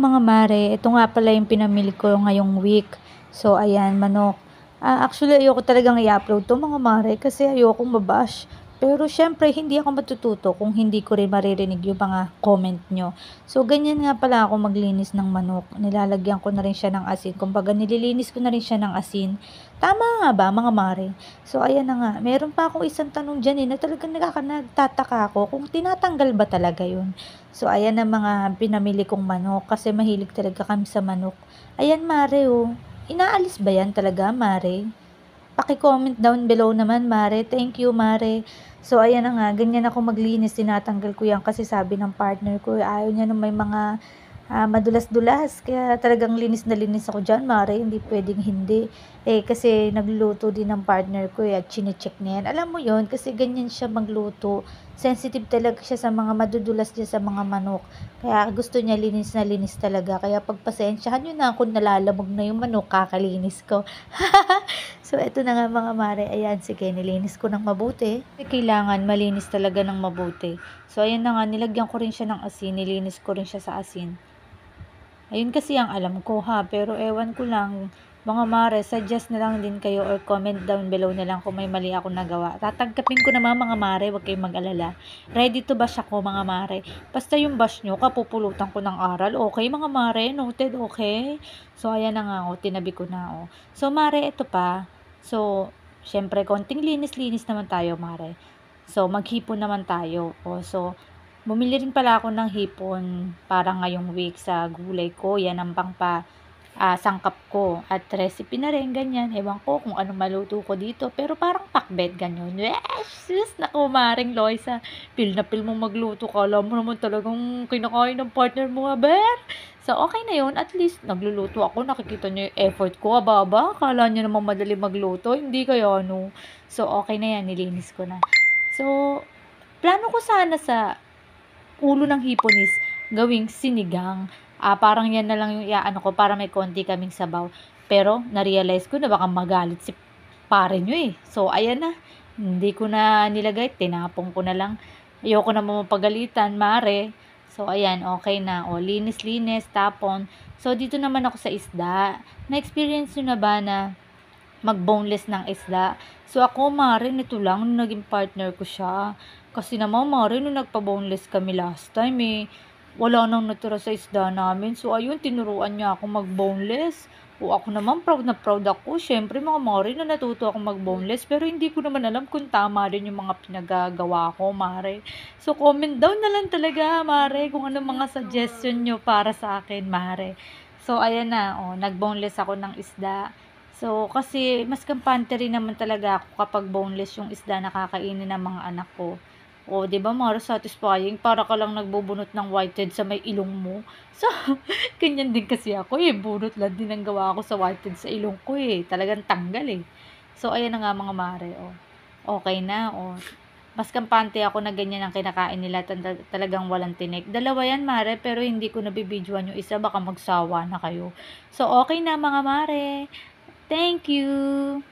mga mare, ito nga pala yung pinamili ko ngayong week. So, ayan, manok. Ah, actually, ayoko talagang i-upload to mga mare kasi ayoko mabash. Pero syempre, hindi ako matututo kung hindi ko rin maririnig yung mga comment nyo. So, ganyan nga pala ako maglinis ng manok. Nilalagyan ko na rin siya ng asin. Kumbaga, nililinis ko na rin siya ng asin. Tama nga ba, mga mare? So, ayan na nga. Meron pa akong isang tanong dyan eh, na talagang nagtataka ako kung tinatanggal ba talaga yun. So, ayan na mga pinamili kong manok kasi mahilig talaga kami sa manok. Ayan, mare, oh. Inaalis ba yan talaga, mare? Paki-comment down below naman, Mare. Thank you, Mare. So, ayan na nga. Ganyan ako maglinis. Tinatanggal ko yan kasi sabi ng partner ko, ayaw niya na may mga ah, madulas-dulas. Kaya talagang linis na linis ako dyan, Mare. Hindi pwedeng hindi. Eh, kasi nagluluto din ng partner ko eh, at chinecheck niya yan. Alam mo yon kasi ganyan siya magluto. Sensitive talaga siya sa mga madudulas niya sa mga manok. Kaya gusto niya linis na linis talaga. Kaya pagpasensyahan nyo na kung nalalamog na yung manok, kakalinis ko. so, eto na nga mga mare. Ayan, sige, nilinis ko ng mabuti. Kailangan malinis talaga ng mabuti. So, ayan na nga, nilagyan ko rin siya ng asin. Nilinis ko rin siya sa asin. Ayun kasi ang alam ko ha, pero ewan ko lang, mga mare, suggest na lang din kayo or comment down below na lang kung may mali ako nagawa. Tatagkapin ko naman mga mare, wag kayong mag-alala. Ready to bash ako mga mare. Basta yung bash nyo, kapupulutan ko ng aral. Okay mga mare, noted, okay? So ayan na nga, oh, tinabi ko na. Oh. So mare, ito pa. So, syempre, konting linis-linis naman tayo mare. So, maghipon naman tayo. Oh, so, Bumili rin pala ako ng hipon para ngayong week sa gulay ko. Yan ang pangpa ah, sangkap ko. At recipe na rin, ganyan. Ewan ko kung ano maluto ko dito. Pero parang pakbet, ganyan. Yes! Yes! Naku, Maring Loisa. Pil na pil mo magluto. Kala mo naman talagang kinakain ng partner mo, aber. So, okay na yun. At least, nagluluto ako. Nakikita niyo yung effort ko. Ababa, kala niyo naman madali magluto. Hindi kaya, no? So, okay na yan. Nilinis ko na. So, plano ko sana sa ulo ng hipon is gawing sinigang. Ah, parang yan na lang yung iaano ko para may konti kaming sabaw. Pero, na-realize ko na baka magalit si pare nyo eh. So, ayan na. Hindi ko na nilagay. Tinapong ko na lang. Ayoko na mapagalitan, mare. So, ayan, okay na. O, linis-linis, tapon. So, dito naman ako sa isda. Na-experience nyo na ba na mag-boneless ng isda? So, ako, mare, nito lang, nung naging partner ko siya. Kasi naman, mare, nung nagpa-boneless kami last time, eh, wala nang natira sa isda namin. So, ayun, tinuruan niya ako mag-boneless. O ako naman, proud na proud ako. Siyempre, mga mare, na natuto ako mag-boneless. Pero hindi ko naman alam kung tama rin yung mga pinagagawa ko, mare. So, comment down na lang talaga, mare, kung ano mga suggestion nyo para sa akin, mare. So, ayan na, oh, nag-boneless ako ng isda. So, kasi mas kampante rin naman talaga ako kapag boneless yung isda na kakainin ng mga anak ko. O, di ba, Mara, satisfying. Para ka lang nagbubunot ng whitehead sa may ilong mo. So, ganyan din kasi ako eh. Bunot lang din ang gawa ko sa whitehead sa ilong ko eh. Talagang tanggal eh. So, ayan na nga mga mare. O, okay na. O, mas kampante ako na ganyan ang kinakain nila. Tal- talagang walang tinik. Dalawa yan, mare. Pero hindi ko nabibidyoan yung isa. Baka magsawa na kayo. So, okay na mga mare. Thank you.